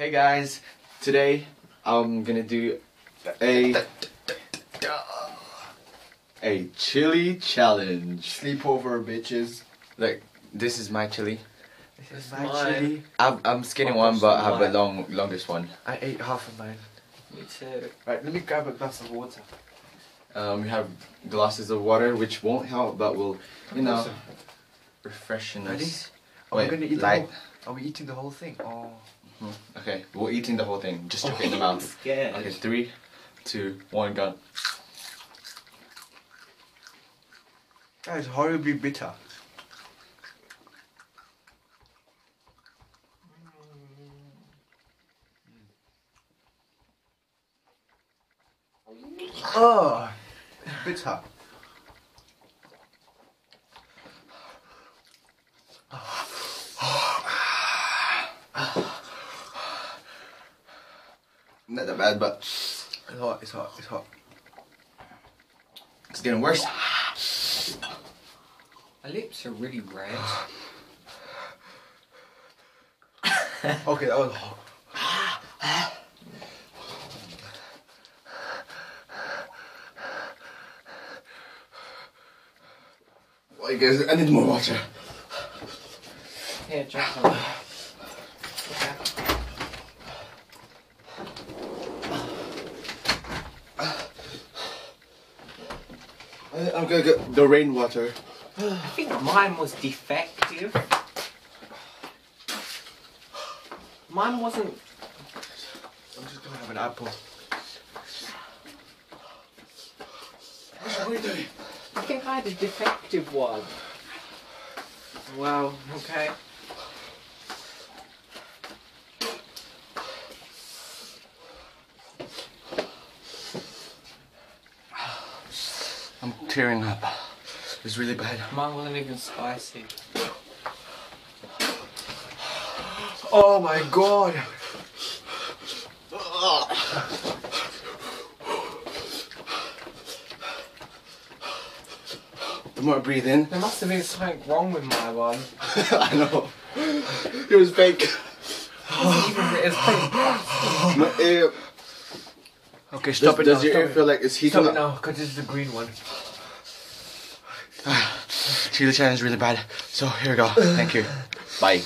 Hey guys, today I'm gonna do a a chili challenge. Sleepover, bitches. Like this is my chili. This is my mine. chili. I'm, I'm skinny one, that's but I have the long longest one. I ate half of mine. Me too. Right, let me grab a glass of water. Um, we have glasses of water, which won't help, but will you know Awesome. refreshing Ready? us. Are we gonna eat the whole? Are we eating the whole thing? Oh. Okay, we're eating the whole thing. Just chuck it in the mouth. Scared. Okay, three, two, one, go. That is horribly bitter. Oh, bitter. Not that bad, but It's hot. It's hot. It's hot. it's getting worse. My lips are really red. Okay, that was hot. Well, guys, I need more water. Here, drink some. Okay. Uh, I'm gonna get the rainwater. I think mine was defective. Mine wasn't. I'm just gonna have an apple. What are we doing? I think I had a defective one. Wow. Okay. I'm tearing up. It's really bad. Mine wasn't even spicy. Oh my god. The more I breathe in, There must have been something wrong with my one. I know. It was fake. It wasn't even. It was pretty. My ear. Okay, Does, stop it does now. your ear stop feel like it's heating Stop it now, because this is the green one. Chili challenge is really bad. So here we go. Thank you. Bye.